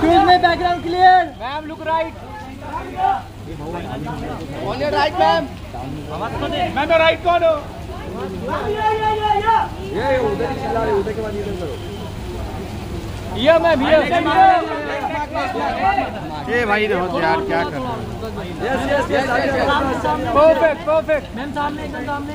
Please है मी background clear ma'am look right on your right ma'am ma'am right कौन हो? ये मैम ये ये भाई रहो यार क्या कर रहे हो। परफेक्ट परफेक्ट मैम सामने एकदम सामने।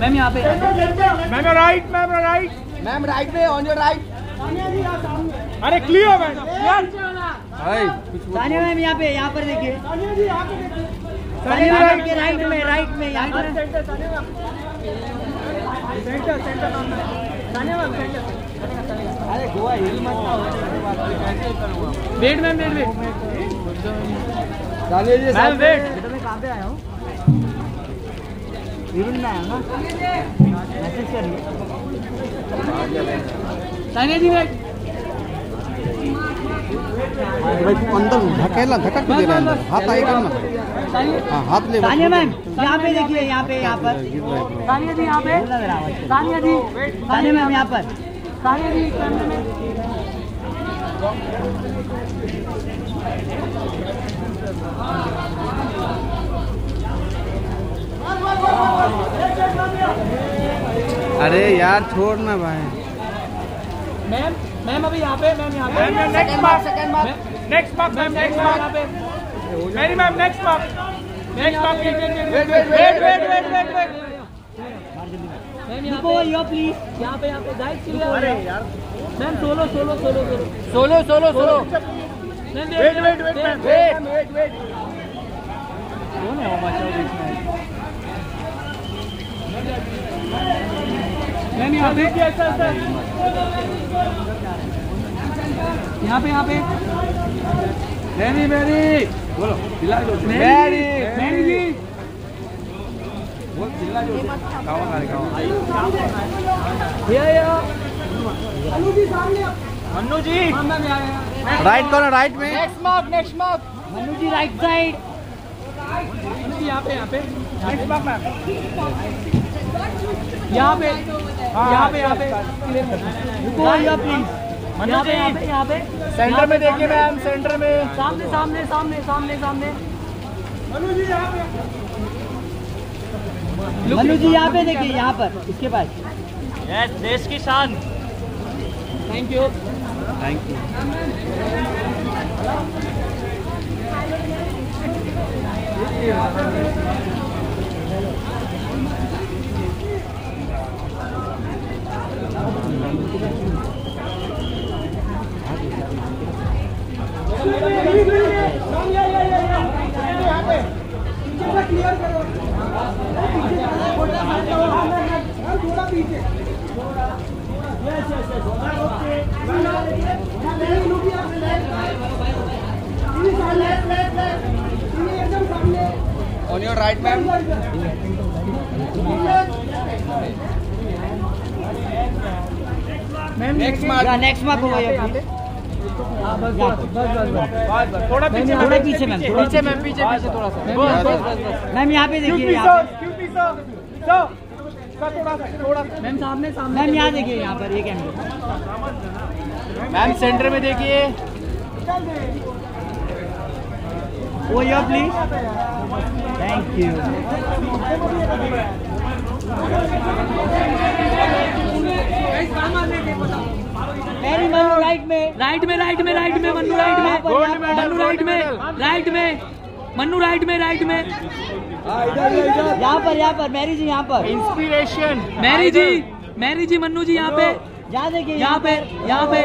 मैम यहाँ पे ma'am right ma'am right ma'am right में ऑन योर राइट अरे क्लियर मैम सानिया मैम यहाँ पे यहाँ पर देखिए। सानिया मैम के राइट में राइट में यहाँ पर। सेंटर सेंटर अरे गोवा हिल मत wait ma'am wait wait ma'am wait. बेटा मैं कहाँ पे आया हूँ? में आया ना? मैसेज करिए सानिया जी वेट। भाई अंदर धकेला धक्का क्यों दे रहा है अंदर? हाथ आएगा ना हाँ हाथ ले सानिया मैम यहाँ पे देखिए यहाँ पे यहाँ पर। सानिया जी यहाँ पे। सानिया जी सानिया मैम यहाँ पर। अरे यार छोड़ ना भाई। मैम मैम अभी यहाँ पे मैम यहाँ पे। Ma'am next mark mark next mark ma'am next mark मेरी ma'am next mark next mark wait wait wait wait wait wait रुको यो प्लीज़ यहाँ पे यहाँ पे गाइड अरे यार। Ma'am solo solo solo solo. Solo solo solo. Ma'am wait wait wait ma'am wait wait wait कौन है वो बच्चा बीच मैम यहाँ पे यहाँ पे यहाँ पे। मेरी मेरी बोलो मैरी मैरी जी बोल चिल्ला दो गाओ ना गाओ या या मन्नू जी राइट करो राइट में next mark next mark Manu ji right side यहाँ पे यहाँ पे. नेक्स्ट मार्क मैम यहाँ पे यहाँ पे यहाँ पे. रुको या प्लीज़ यहाँ पे यहाँ पे यहाँ पे. सेंटर में देखिए मैम सेंटर में. सामने सामने सामने सामने. सामने मनु जी यहाँ पे देखिए यहाँ पर इसके पास। यस देश की शान। Thank you thank you on your right ma'am next mark next mark होगा ये थोड़ा पीछे थोड़ा पीछे मैम थोड़ा पीछे। मैम पीछे पीछे थोड़ा सा। मैम यहाँ पे देखिए मैम सामने सामने मैम यहाँ देखिए यहाँ पर ये कैमरे। मैम सेंटर में देखिए। वो yo please thank you right में। राइट में राइट में राइट में मनु राइट में। मनु राइट में राइट में। मनु राइट में राइट में। यहाँ पर यहाँ पर मैरी जी यहाँ पर। Inspiration Mary ji Mary ji Mannu ji यहाँ पे। यहाँ देखिए यहाँ पे यहाँ पे।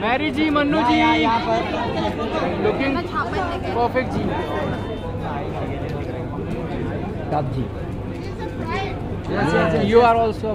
मैरी जी मन्नू जी। यहाँ पर। लुकिंग परफेक्ट जी। कापजी You are also